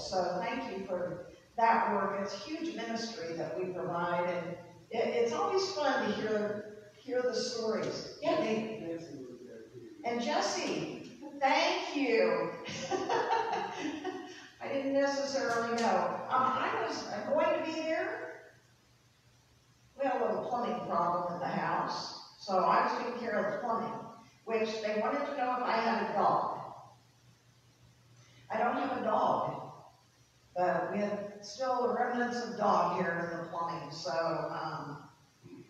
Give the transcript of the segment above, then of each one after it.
So thank you for that work. It's huge ministry that we provide, and it, it's always fun to hear hear the stories. Yeah, Nate. Nancy was there too. And Jesse, thank you. I didn't necessarily know. Um, I was going to be there. We had a little plumbing problem at the house, so I was taking care of the plumbing, which they wanted to know if I had a dog. I don't have a dog, but we had still remnants of dog hair in the plumbing, so, um,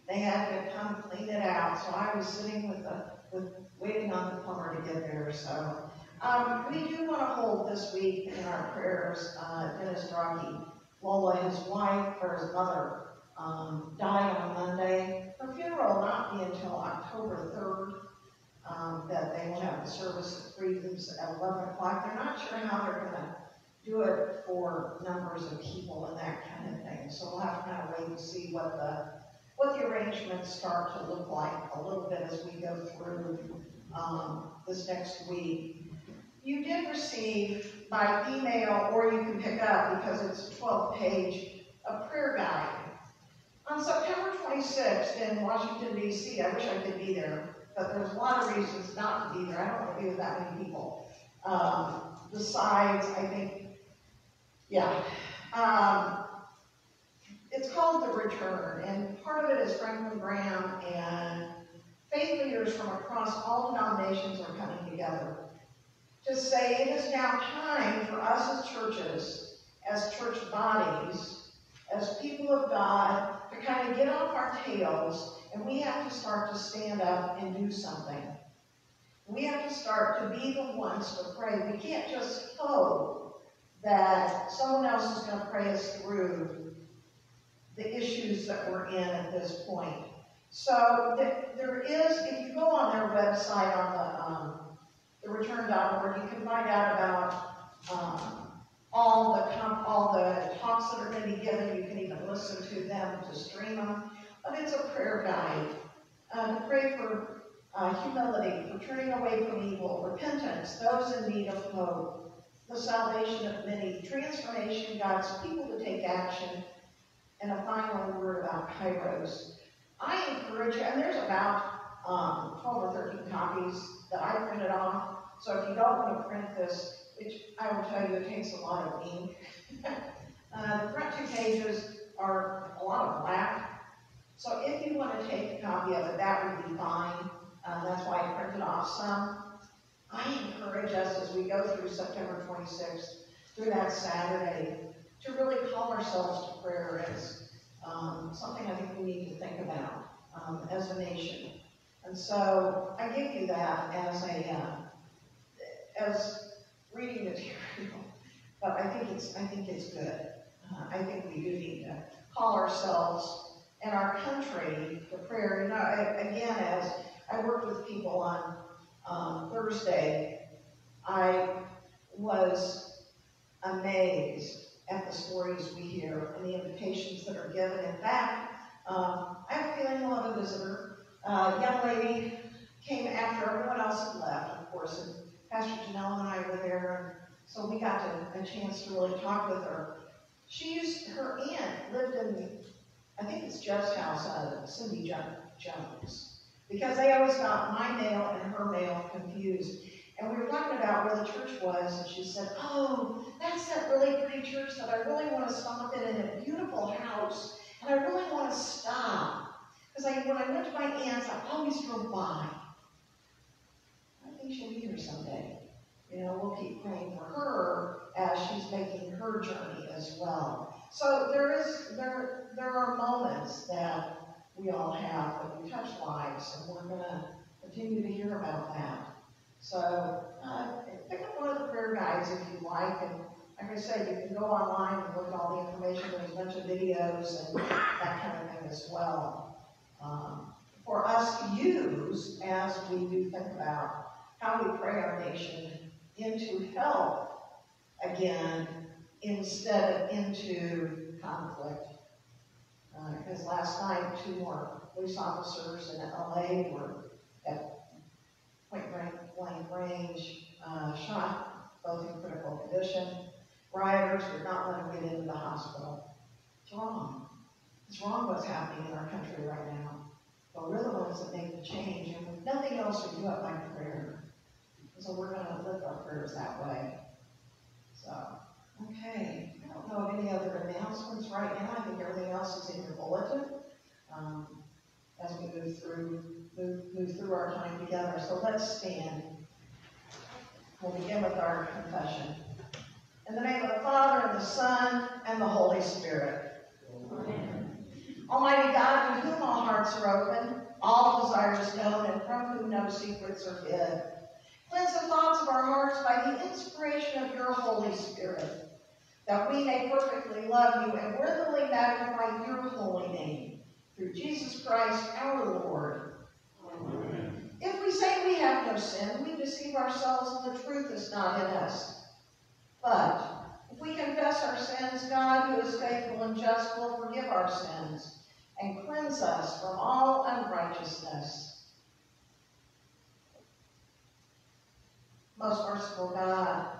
they had to come clean it out, so I was sitting with the, with, waiting on the plumber to get there, so. Um, we do want to hold this week in our prayers, uh, Dennis Draghi, Lola, his wife, or his mother, um, died on Monday. Her funeral will not be until October third, um, that they will have the service at Freedoms at eleven o'clock. They're not sure how they're gonna do it for numbers of people and that kind of thing. So we'll have to kind of wait and see what the, what the arrangements start to look like a little bit as we go through, um, this next week. You did receive by email, or you can pick up, because it's a twelve page, a prayer guide. On September twenty-sixth in Washington DC, I wish I could be there, but there's a lot of reasons not to be there, I don't want to be with that many people. Um, besides, I think, yeah, um, it's called The Return, and part of it is Franklin Graham and faith leaders from across all denominations are coming together to say it is now time for us as churches, as church bodies, as people of God, to kind of get off our tails, and we have to start to stand up and do something. We have to start to be the ones to pray. We can't just hope that someone else is going to pray us through the issues that we're in at this point. So there is, if you go on their website on the um, thereturn.org, you can find out about um, all the all the talks that are going to be given. You can even listen to them to stream them. But it's a prayer guide uh, to pray for uh, humility, for turning away from evil, repentance, those in need of hope, the salvation of many, transformation, God's people to take action, and a final word about Kairos. I encourage you, and there's about um, 12 or 13 copies that I printed off. So if you don't want to print this, which I will tell you, it takes a lot of ink. uh, the front two pages are a lot of black. So if you want to take a copy of it, that would be fine. Uh, that's why I printed off some. I encourage us as we go through September 26th, through that Saturday, to really call ourselves to prayer as um, something I think we need to think about um, as a nation. And so I give you that as a uh, as reading material, but I think it's I think it's good. Uh, I think we do need to call ourselves and our country to prayer. You know, I, again, as I worked with people on um, Thursday, I was amazed at the stories we hear and the invitations that are given. In fact, um, I have a feeling we'll have a visitor. Uh, a young lady came after everyone else had left, of course, and Pastor Janelle and I were there, and so we got to, a chance to really talk with her. She used, her aunt lived in, I think it's Jeff's house, uh, Cindy Jones, because they always got my mail and her mail confused. And we were talking about where the church was, and she said, Oh, that's that really pretty church that I really want to stop in, in a beautiful house, and I really want to stop. Because I, when I went to my aunt's, I always drove by. I think she'll be here someday. You know, we'll keep praying for her as she's making her journey as well. So there is there there are moments that we all have that we touch lives, and we're going to continue to hear about that. So uh, pick up one of the prayer guides if you like, and like I said, you can go online and look at all the information. There's a bunch of videos and that kind of thing as well um, for us to use as we do think about how we pray our nation into health again instead of into conflict. Because uh, last night, two more police officers in LA were at point blank range, uh, shot, both in critical condition. Rioters would not let them get into the hospital. It's wrong. It's wrong what's happening in our country right now. But we're the ones that make the change, and with nothing else, we do it by prayer. So we're going to lift our prayers that way. So, okay. I don't know of any other announcements right now. I think everything else is in your bulletin um, as we move through move, move through our time together. So let's stand. We'll begin with our confession. In the name of the Father, and the Son, and the Holy Spirit. Amen. Almighty God, to whom all hearts are open, all desires known, and from whom no secrets are hid. Cleanse the thoughts of our hearts by the inspiration of your Holy Spirit, that we may perfectly love you and worthily magnify your holy name. Through Jesus Christ our Lord. Amen. If we say we have no sin, we deceive ourselves and the truth is not in us. But if we confess our sins, God, who is faithful and just, will forgive our sins and cleanse us from all unrighteousness. Most merciful God,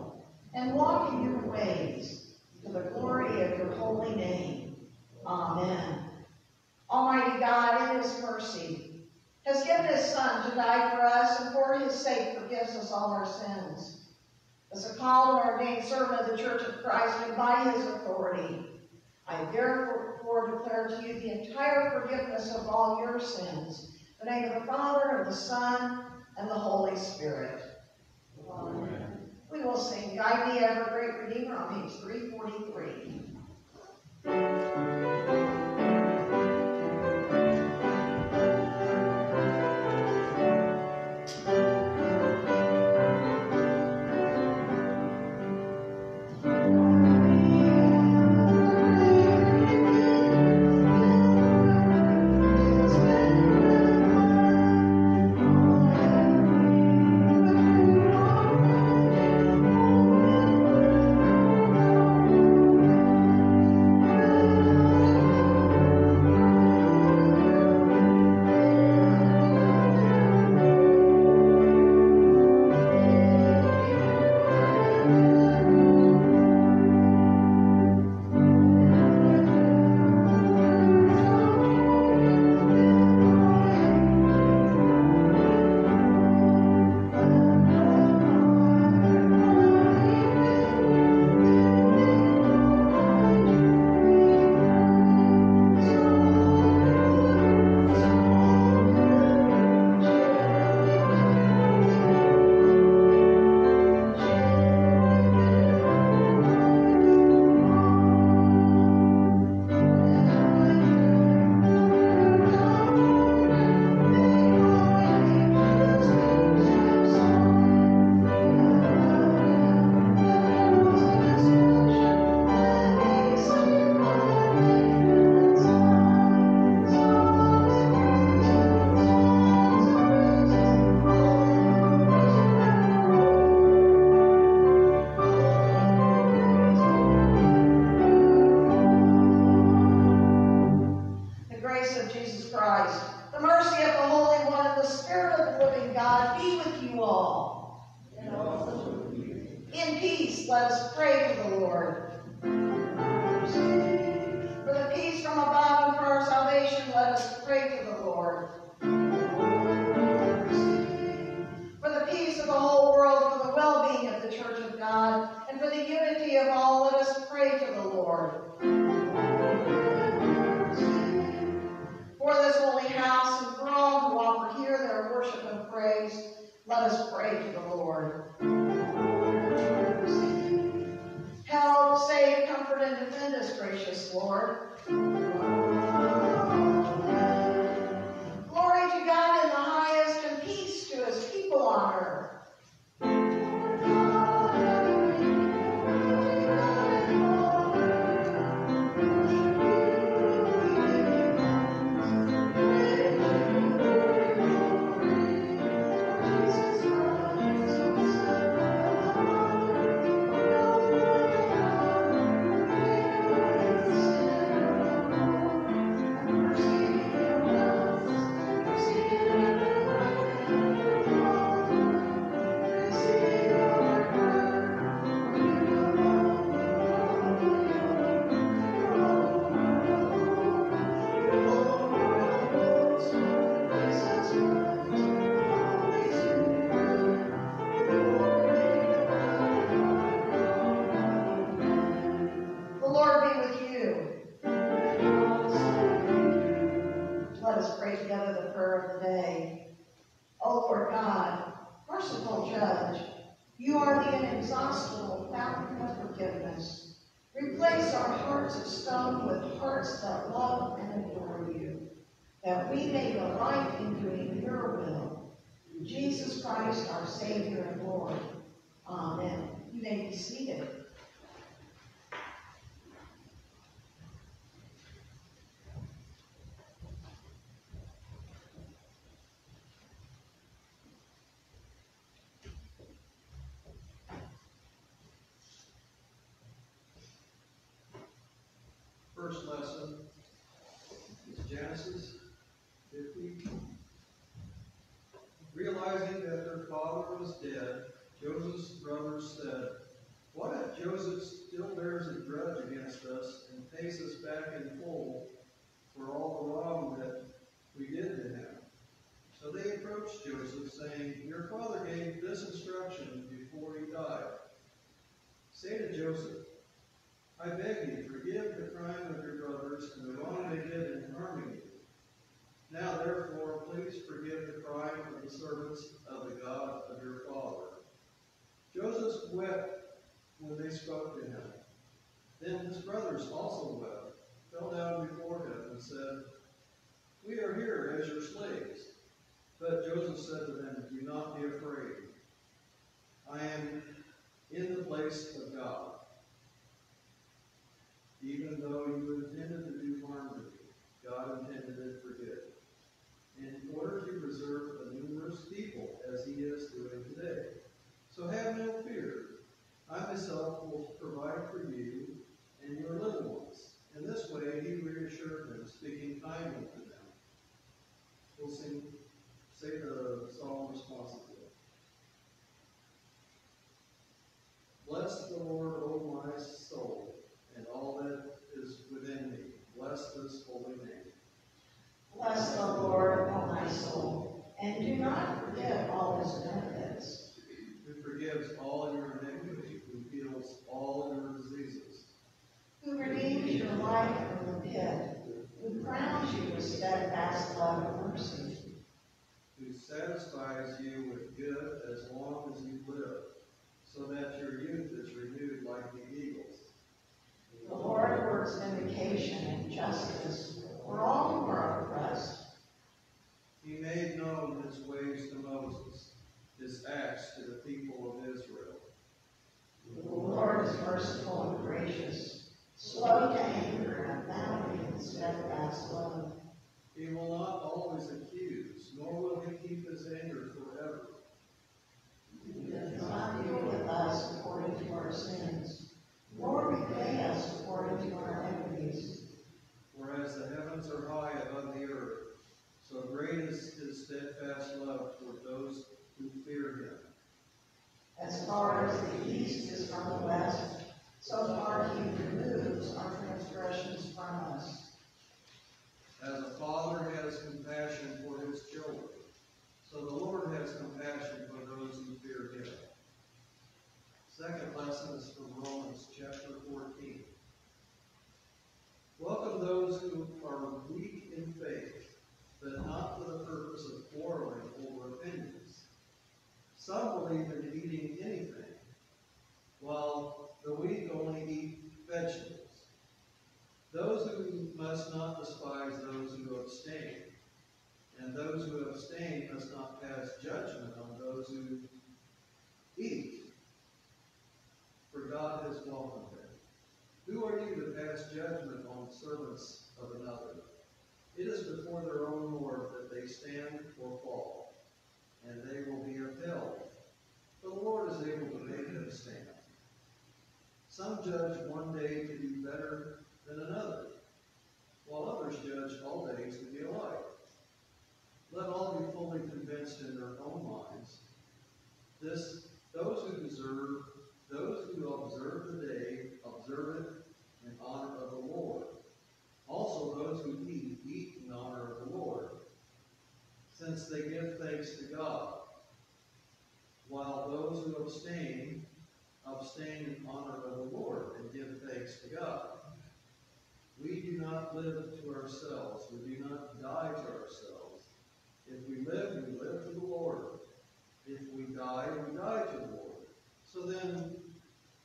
and walk in your ways to the glory of your holy name. Amen. Almighty God, in his mercy, has given his Son to die for us and for his sake forgives us all our sins. As a called and ordained servant of the Church of Christ and by his authority, I therefore declare to you the entire forgiveness of all your sins. In the name of the Father, and the Son, and the Holy Spirit. Amen. We will sing Guide Me Ever Great Redeemer on page 343. Christ, our Savior and Lord. Um, Amen. You may be seated. First lesson is Genesis 50. Realizing that their father was dead, Joseph's brothers said, What if Joseph still bears a grudge against us and pays us back in full for all the wrong that we did to him? So they approached Joseph, saying, Your father gave this instruction before he died. Say to Joseph, I beg you, forgive the crime of your brothers and the wrong they did in harming you. Now, therefore, please forgive the crime of the servants of the God of your father. Joseph wept when they spoke to him. Then his brothers also wept, fell down before him, and said, We are here as your slaves. But Joseph said to them, Do not be afraid. I am in the place of God even though you intended to do harm to me, God intended it for good, in order to preserve a numerous people, as he is doing today. So have no fear. I myself will provide for you and your little ones. In this way he reassured them, speaking kindly to them. We'll sing, say the psalm responsibly. Bless the Lord, servants of another? It is before their own Lord that they stand or fall, and they will be upheld. The Lord is able to make them stand. Some judge one day to be better than another, while others judge all days to be alike. Let all be fully convinced in their own minds. This, those who deserve, those who observe the day, observe it in honor of the Lord. Also those who eat, eat in honor of the Lord, since they give thanks to God. While those who abstain, abstain in honor of the Lord and give thanks to God. We do not live to ourselves. We do not die to ourselves. If we live, we live to the Lord. If we die, we die to the Lord. So then,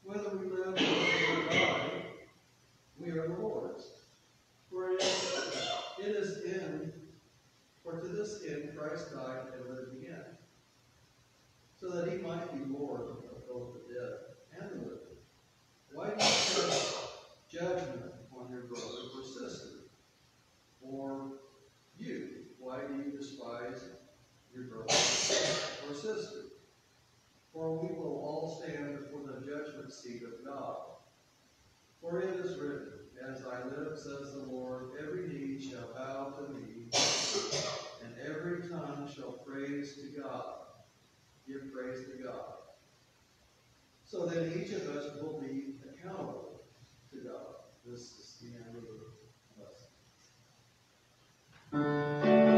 whether we live or we die, we are the Lord's. For it is, in, for to this end Christ died and lived again, so that he might be Lord of both the dead and the living. Why do you pass judgment on your brother or sister? Or you, why do you despise your brother or sister? For we will all stand before the judgment seat of God. For it is written, As I live, says the Lord, every knee shall bow to me, and every tongue shall praise to God. Give praise to God. So then each of us will be accountable to God. This is the end of the lesson.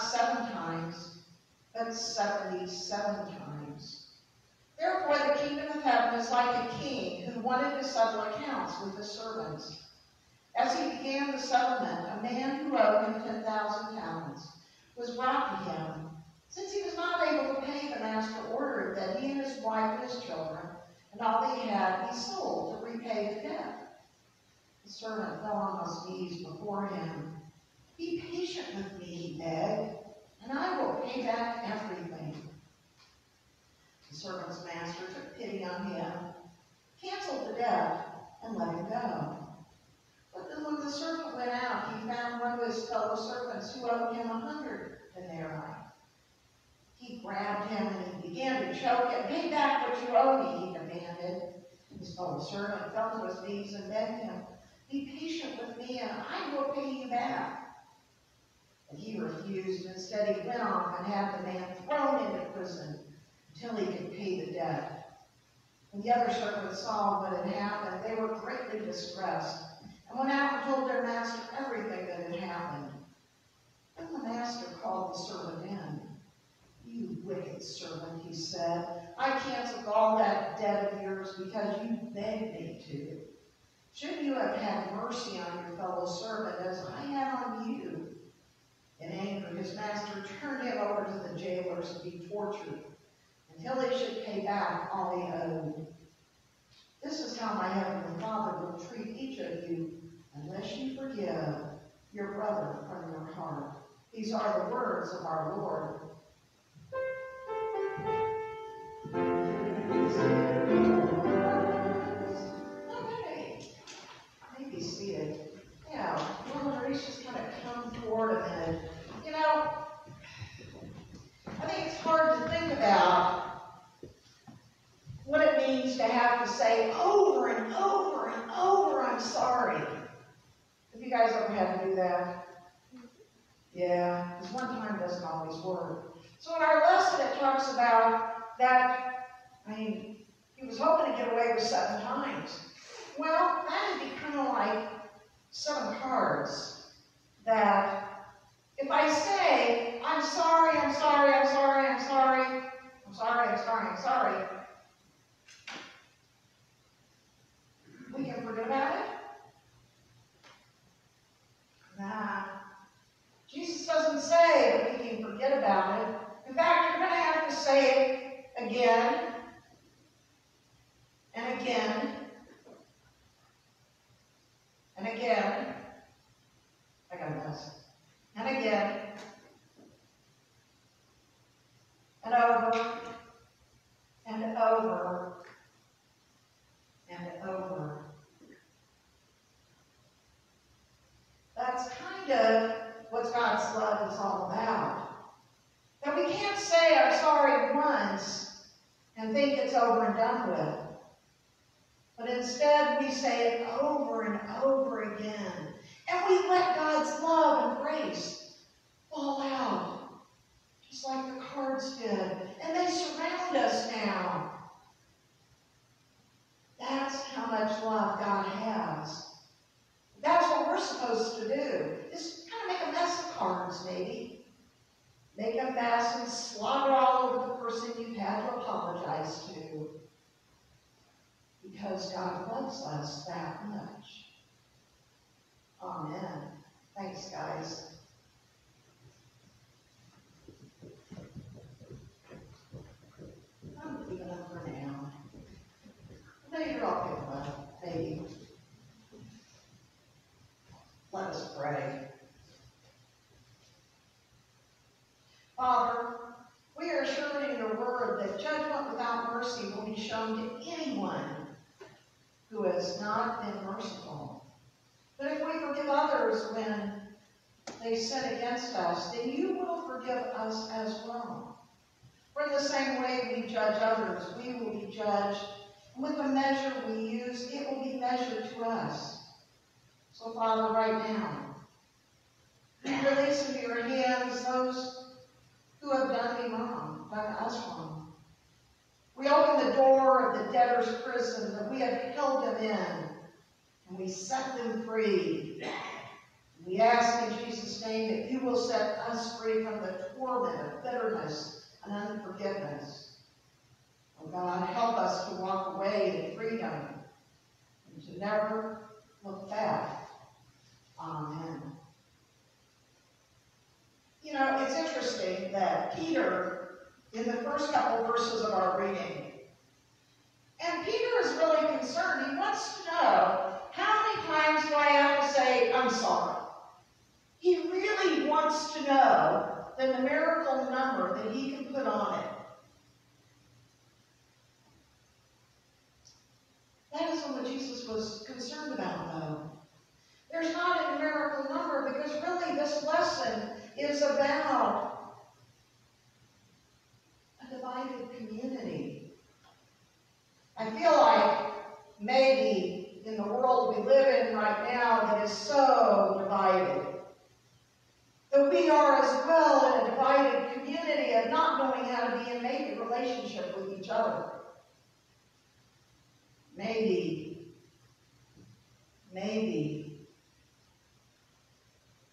Seven times, but seventy-seven times. Therefore, the kingdom of heaven is like a king who wanted to settle accounts with his servants. As he began the settlement, a man who owed him ten thousand talents was brought to him. Since he was not able to pay, the master ordered that he and his wife and his children and all they had be sold to repay the debt. The servant fell on his knees before him. Be patient with me, he begged, and I will pay back everything. The servant's master took pity on him, canceled the debt, and let him go. But then when the servant went out, he found one of his fellow servants who owed him a hundred denarii. He grabbed him and he began to choke him. Pay back what you owe me, he demanded. His fellow servant fell to his knees and begged him, Be patient with me and I will pay you back. But he refused. Instead, he went off and had the man thrown into prison until he could pay the debt. When the other servants saw what had happened, they were greatly distressed and went out and told their master everything that had happened. Then the master called the servant in. You wicked servant, he said, I canceled all that debt of yours because you begged me to. Shouldn't you have had mercy on your fellow servant as I had on you? In anger, his master turned him over to the jailers to be tortured until he should pay back all he owed. This is how my heavenly Father will treat each of you unless you forgive your brother from your heart. These are the words of our Lord. About what it means to have to say over and over and over, I'm sorry. Have you guys ever had to do that? Yeah, because one time doesn't always work. So in our lesson, it talks about that, I mean, he was hoping to get away with seven times. Well, that'd be kind of like seven cards that if I say, I'm sorry, I'm sorry, I'm sorry, I'm sorry, I'm sorry, I'm sorry, I'm sorry, we can forget about it? Nah. Jesus doesn't say that we can forget about it. In fact, you're going to have to say it again and again and again. I got a. And again. And over. And over. And over. That's kind of what God's love is all about. That we can't say I'm sorry once and think it's over and done with. But instead, we say it over and over again. And we let God's love and grace fall out, just like the cards did. And they surround us now. That's how much love God has. That's what we're supposed to do, is kind of make a mess of cards, maybe. Make a mess and slobber all over the person you've had to apologize to. Because God loves us that much. Amen. Thanks, guys. I'm leaving it for now. Later you're pick them up, maybe. Let us pray. Father, we are assured in your word that judgment without mercy will be shown to anyone who has not been merciful. But if we forgive others when they sin against us, then you will forgive us as well. For in the same way we judge others, we will be judged. And with the measure we use, it will be measured to us. So, Father, right now, we release into your hands those who have done me wrong, done us wrong. We open the door of the debtor's prison that we have held them in, and we set them free. We ask in Jesus' name that you will set us free from the torment of bitterness and unforgiveness. Oh God, help us to walk away in freedom and to never look back. Amen. You know, it's interesting that Peter, in the first couple verses of our reading, and Peter is really concerned. He wants to know, how many times do I have to say, I'm sorry? He really wants to know the numerical number that he can put on it. That isn't what Jesus was concerned about, though. There's not a numerical number because really this lesson is about a divided community. I feel like maybe in the world we live in right now that is so divided, that we are as well in a divided community of not knowing how to be in maybe relationship with each other. Maybe, maybe.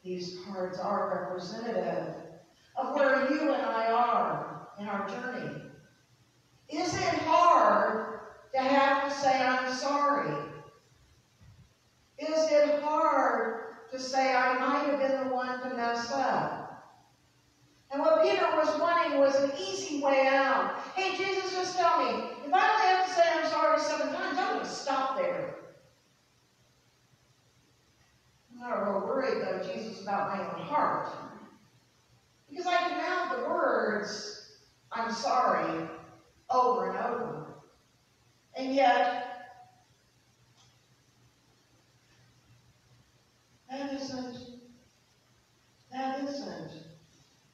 These cards are representative of where you and I are in our journey. Is it hard to have to say, I'm sorry? Is it hard to say, I might have been the And what Peter was wanting was an easy way out. Hey, Jesus, just tell me, if I only have to say I'm sorry seven times, I'm going to stop there. I'm not real worried, though, Jesus, about my own heart. Because I can mouth the words, I'm sorry, over and over. And yet, that isn't, that isn't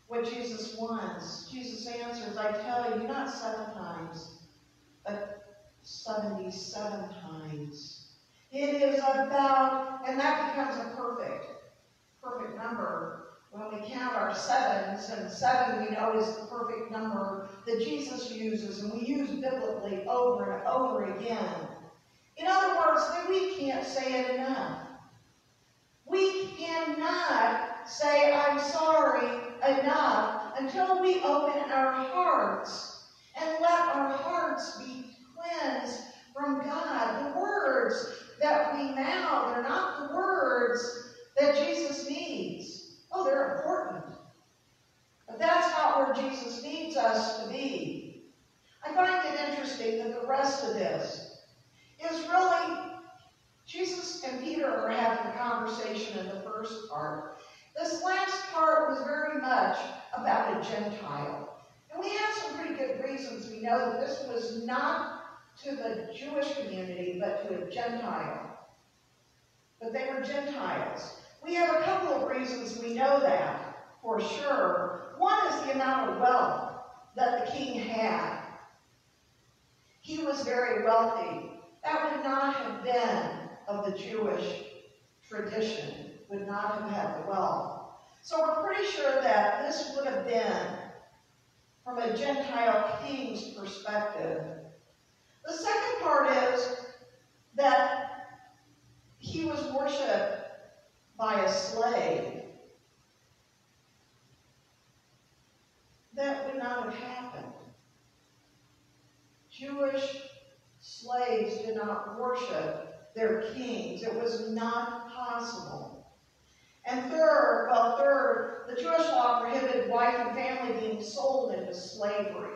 what Jesus wants. Jesus answers, I tell you, not seven times, but 77 times. It is about, and that becomes a perfect, perfect number when we count our sevens, and seven we know is the perfect number that Jesus uses, and we use biblically over and over again. In other words, we can't say it enough. We cannot say, I'm sorry enough until we open our hearts and let our hearts be cleansed from God. The words that we mouth are not the words that Jesus needs. Oh, they're important. But that's not where Jesus needs us to be. I find it interesting that the rest of this is really Jesus and Peter are having a conversation in the first part. This last part was very much about a Gentile. And we have some pretty good reasons. We know that this was not to the Jewish community, but to a Gentile. But they were Gentiles. We have a couple of reasons we know that for sure. One is the amount of wealth that the king had. He was very wealthy. That would not have been of the Jewish tradition, would not have had the wealth. So we're pretty sure that this would have been, from a Gentile king's perspective. The second part is that he was worshipped by a slave. That would not have happened. Jewish slaves did not worship their kings. It was not possible. And third, well, third, the Jewish law prohibited wife and family being sold into slavery.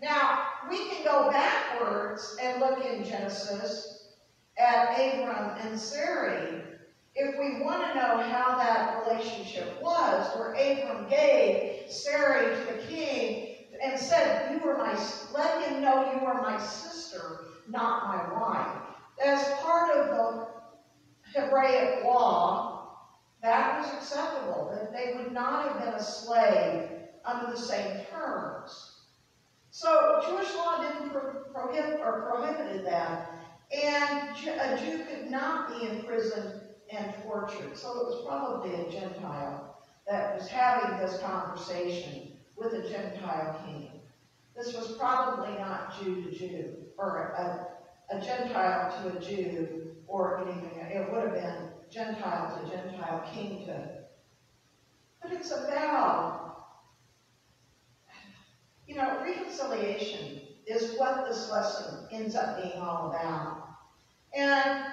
Now, we can go backwards and look in Genesis at Abram and Sarai if we want to know how that relationship was, where Abram gave Sarai to the king and said, You were my, let him know you are my sister, not my wife. As part of the Hebraic law, that was acceptable, that they would not have been a slave under the same terms. So Jewish law didn't pro prohibit or prohibited that, and a Jew could not be imprisoned and tortured. So it was probably a Gentile that was having this conversation with a Gentile king. This was probably not Jew to Jew, or a, a Gentile to a Jew, or anything. It would have been Gentile to Gentile, king to. But it's about, you know, reconciliation is what this lesson ends up being all about. And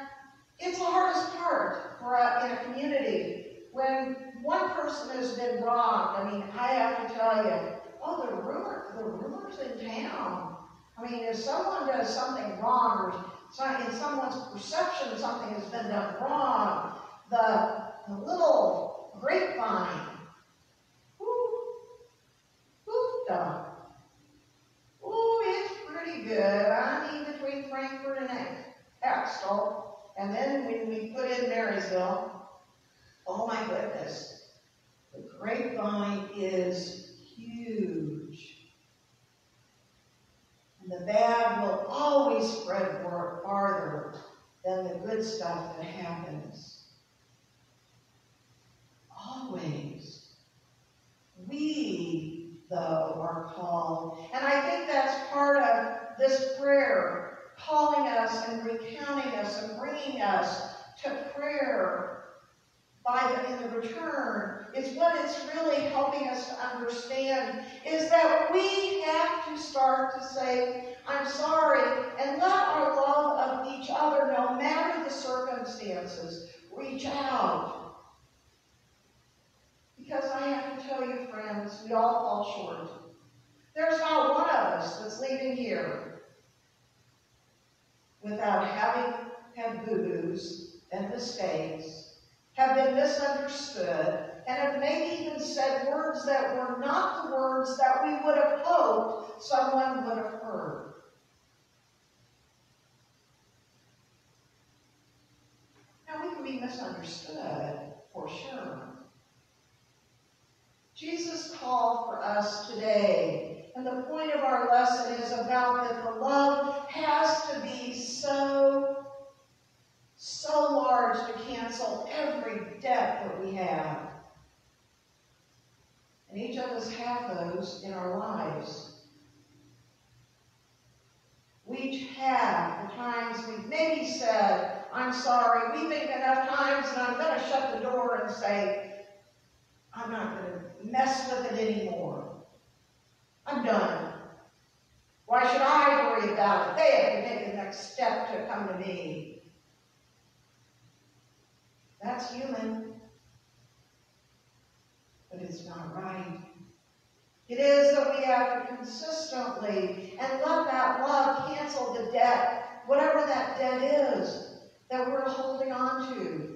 it's the hardest part for a, in a community when one person has been wronged. I mean, I have to tell you, oh, the rumor, the rumors in town. I mean, if someone does something wrong, or in someone's perception something has been done wrong, the, the little grapevine. Ooh, it's pretty good. I mean, between Frankfort and Axtell. And then when we put in Marysville, oh my goodness, the grapevine is huge. And the bad will always spread more farther than the good stuff that happens. Always. We, though, are called. And I think that's part of this prayer calling us and recounting us and bringing us to prayer by the, in the return is what it's really helping us to understand is that we have to start to say, I'm sorry, and let our love of each other, no matter the circumstances, reach out. Because I have to tell you, friends, we all fall short. There's not one of us that's leaving here without having had boo-boos and mistakes, have been misunderstood, and have maybe even said words that were not the words that we would have hoped someone would have heard. Understood for sure. Jesus called for us today, and the point of our lesson is about that the love has to be so, so large to cancel every debt that we have. And each of us have those in our lives. We each have the times we've maybe said, I'm sorry, we think enough times and I'm gonna shut the door and say, I'm not gonna mess with it anymore. I'm done. Why should I worry about it? They have to take the next step to come to me. That's human. But it's not right. It is that we have to consistently and let that love cancel the debt, whatever that debt is that we're holding on to.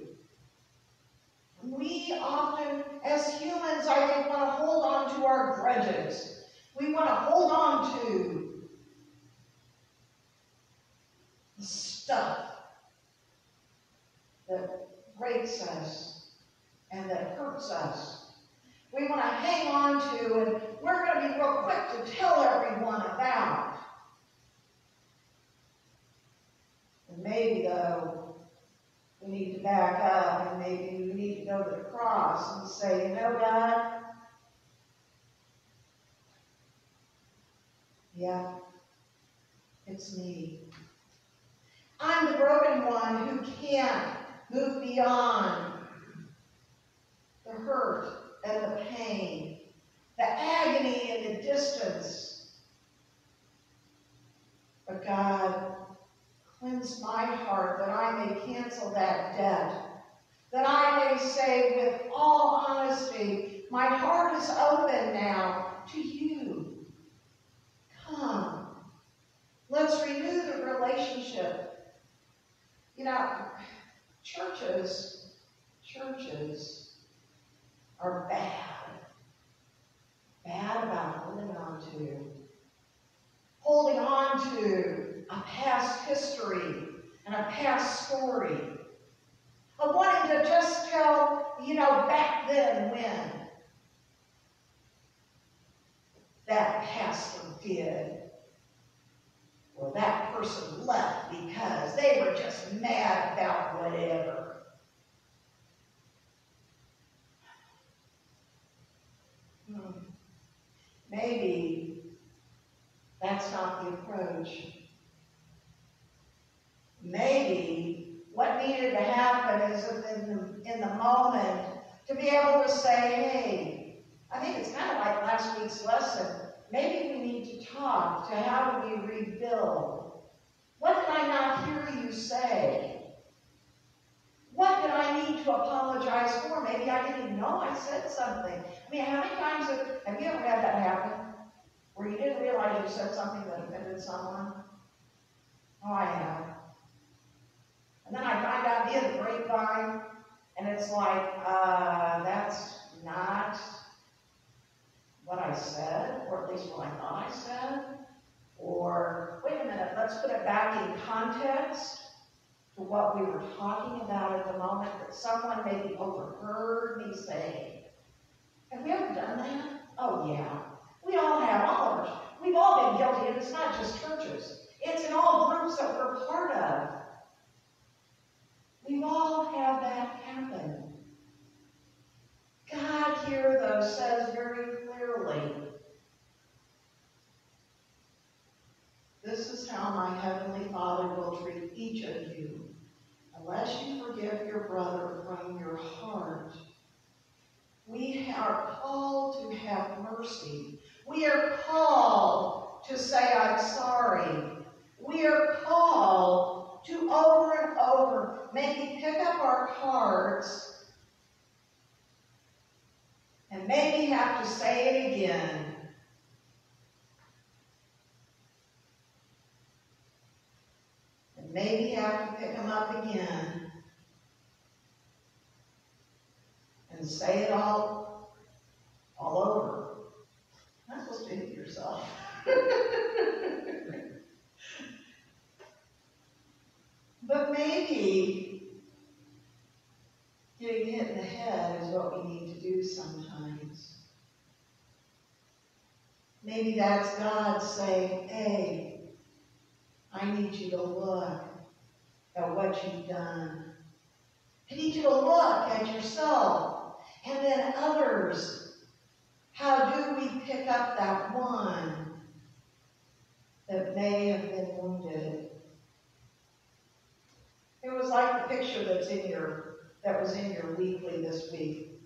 We often, as humans, I think, want to hold on to our grudges. We want to hold on to the stuff that breaks us and that hurts us. We want to hang on to, and we're going to be real quick to tell everyone about. And maybe, though, need to back up and maybe you need to go to the cross and say, you know, God, yeah, it's me. I'm the broken one who can't move beyond the hurt and the pain, the agony and the distance. But God, cleanse my heart that I may cancel that debt, that I may say with all honesty, my heart is open now to you. Come, let's renew the relationship. You know, churches, churches are bad. Bad about holding on to. Holding on to a past history and a past story. Of wanting to just tell, you know, back then when that pastor did or that person left because they were just mad about whatever. Hmm. Maybe that's not the approach. Maybe what needed to happen is in the, in the moment to be able to say, hey, I think it's kind of like last week's lesson. Maybe we need to talk to how do we rebuild. What did I not hear you say? What did I need to apologize for? Maybe I didn't know I said something. I mean, how many times have, have you ever had that happen? Where you didn't realize you said something that offended someone? Oh, I have. And then I find out via the grapevine, and it's like, uh, that's not what I said, or at least what I thought I said. Or, wait a minute, let's put it back in context to what we were talking about at the moment that someone maybe overheard me say. Have we ever done that? Oh, yeah. We all have, all of us. We've all been guilty, and it's not just churches. It's in all groups that we're part of. We've all had that happen. God here, though, says very clearly, this is how my heavenly Father will treat each of you. Unless you forgive your brother from your heart, we are called to have mercy. We are called to say, I'm sorry. We are called to over and over maybe pick up our cards and maybe have to say it again. And maybe have to pick them up again and say it all, all over. You're not supposed to hit yourself. but maybe getting hit in the head is what we need to do sometimes. Maybe that's God saying, hey, I need you to look at what you've done. I need you to look at yourself and then others. How do we pick up that one that may have been wounded. It was like the picture that's in your, that was in your weekly this week.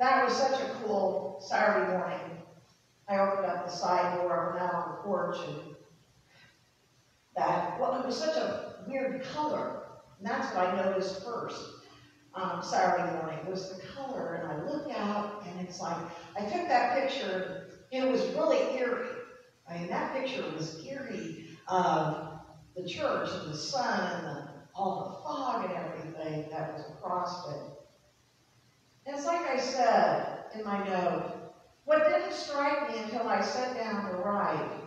That was such a cool Saturday morning. I opened up the side door, went out on the porch and that, well, it was such a weird color. And that's what I noticed first, um, Saturday morning, was the color. And I looked out and it's like, I took that picture and it was really eerie. I mean, that picture was eerie of the church and the sun and the, all the fog and everything that was across it. And it's like I said in my note, what didn't strike me until I sat down to write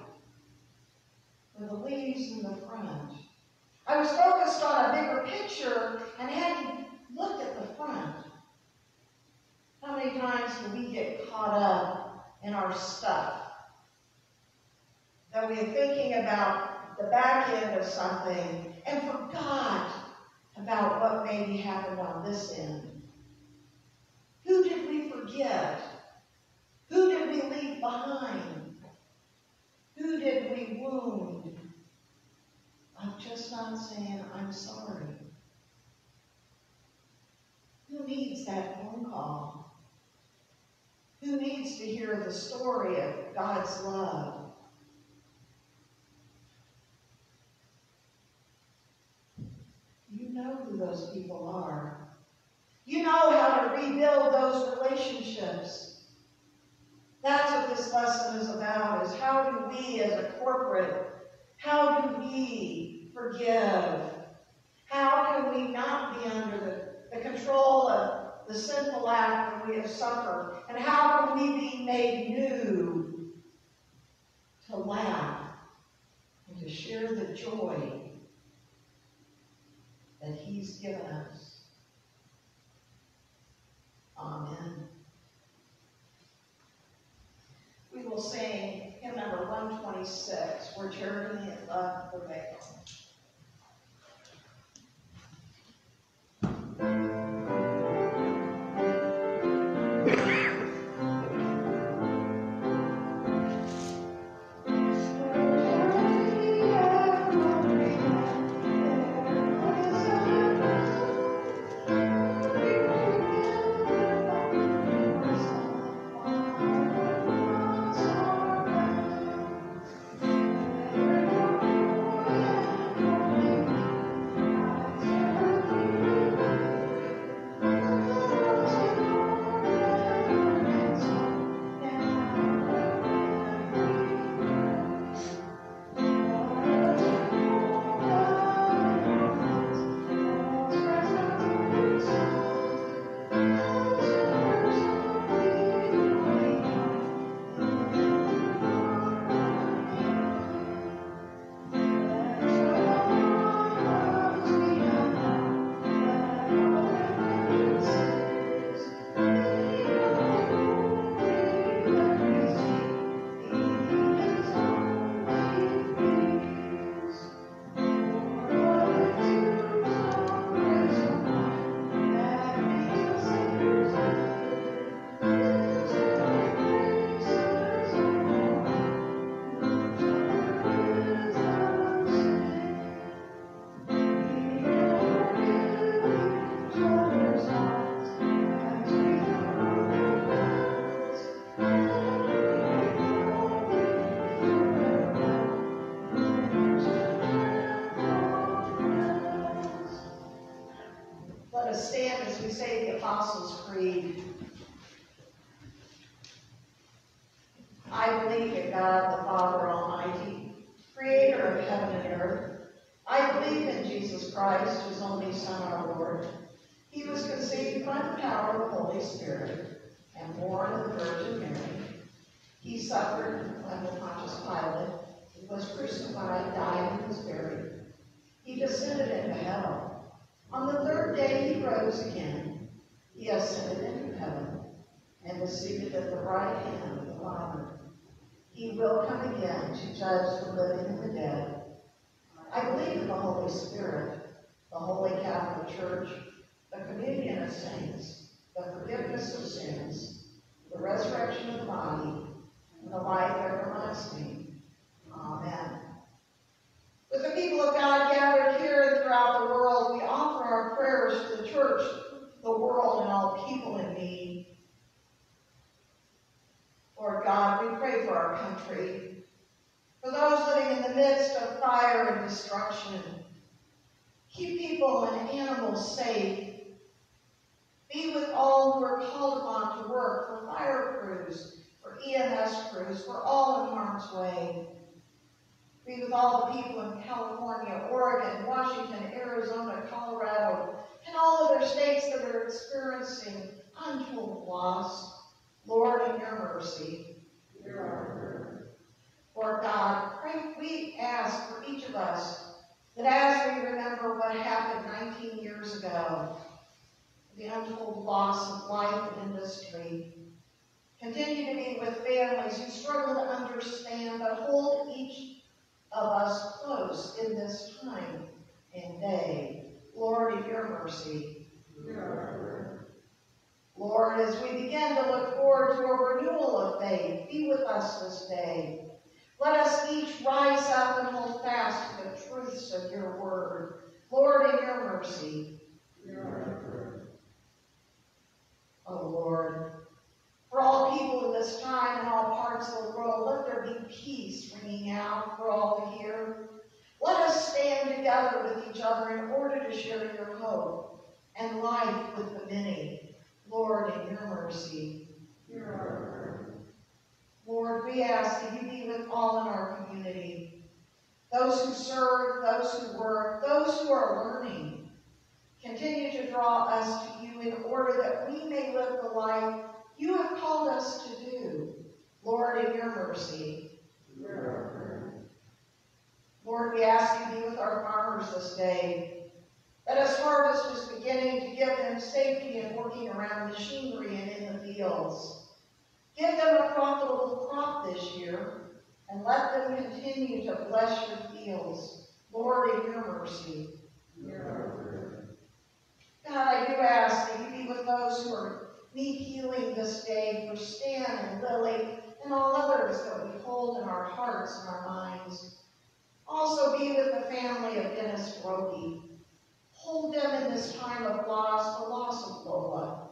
were the leaves in the front. I was focused on a bigger picture and hadn't looked at the front. How many times do we get caught up in our stuff? That we're thinking about the back end of something and forgot about what maybe happened on this end. Who did we forget? Who did we leave behind? Who did we wound? I'm just not saying I'm sorry. Who needs that phone call? Who needs to hear the story of God's love? You know who those people are. You know how to rebuild those relationships. That's what this lesson is about, is how do we as a corporate, how do we forgive? How can we not be under the, the control of the sinful act that we have suffered? And how can we be made new to laugh and to share the joy that He's given us? Amen. We will sing hymn number 126, Where Charity and Love Prevail. at the right hand of the Father. He will come again to judge the living and the dead. I believe in the Holy Spirit, the Holy Catholic Church, the communion of saints, the forgiveness of sins, the resurrection of the body, and the life everlasting. Amen. With the people of God gathered here and throughout the world, we offer our prayers to the church, the world, and all people in need. Lord God, we pray for our country, for those living in the midst of fire and destruction. Keep people and animals safe. Be with all who are called upon to work for fire crews, for EMS crews, for all in harm's way. Be with all the people in California, Oregon, Washington, Arizona, Colorado, and all other states that are experiencing untold loss. Lord, in your mercy. hear our prayer. Lord God, pray, we ask for each of us that as we remember what happened 19 years ago, the untold loss of life and industry, continue to be with families who struggle to understand, but hold each of us close in this time and day. Lord, in your mercy. Lord, as we begin to look forward to a renewal of faith, be with us this day. Let us each rise up and hold fast to the truths of your word. Lord, in your mercy. Oh Lord, for all people in this time and all parts of the world, let there be peace ringing out for all to hear. Let us stand together with each other in order to share your hope and life with the many. Lord, in your mercy. Lord, we ask that you be with all in our community. Those who serve, those who work, those who are learning. Continue to draw us to you in order that we may live the life you have called us to do. Lord, in your mercy. Lord, we ask you to be with our farmers this day. That as harvest is beginning to give them safety in working around machinery and in the fields. Give them a profitable crop this year, and let them continue to bless your fields. Lord, in your mercy. God, I do ask that you be with those who are need healing this day for Stan and Lily and all others that we hold in our hearts and our minds. Also be with the family of Dennis Rogie. Hold them in this time of loss, the loss of Lola.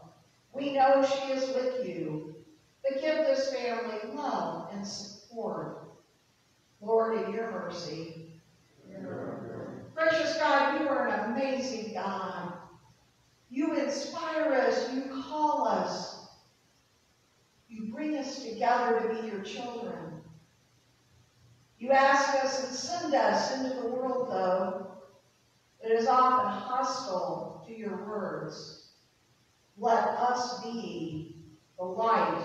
We know she is with you, but give this family love and support. Lord, in your mercy. Gracious God, you are an amazing God. You inspire us, you call us. You bring us together to be your children. You ask us and send us into the world, though, that is often hostile to your words. Let us be the light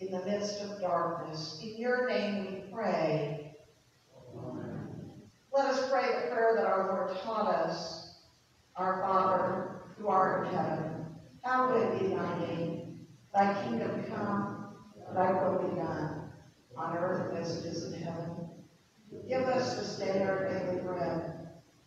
in the midst of darkness. In your name we pray. Amen. Let us pray the prayer that our Lord taught us. Our Father, who art in heaven, hallowed be thy name. Thy kingdom come, thy will be done, on earth as it is in heaven. Give us this day our daily bread,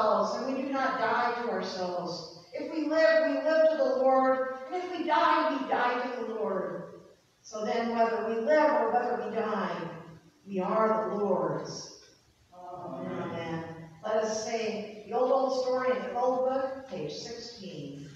Ourselves, and we do not die to ourselves. If we live, we live to the Lord, and if we die, we die to the Lord. So then, whether we live or whether we die, we are the Lord's. Amen. Amen. Let us sing the old, old story in the old book, page 16.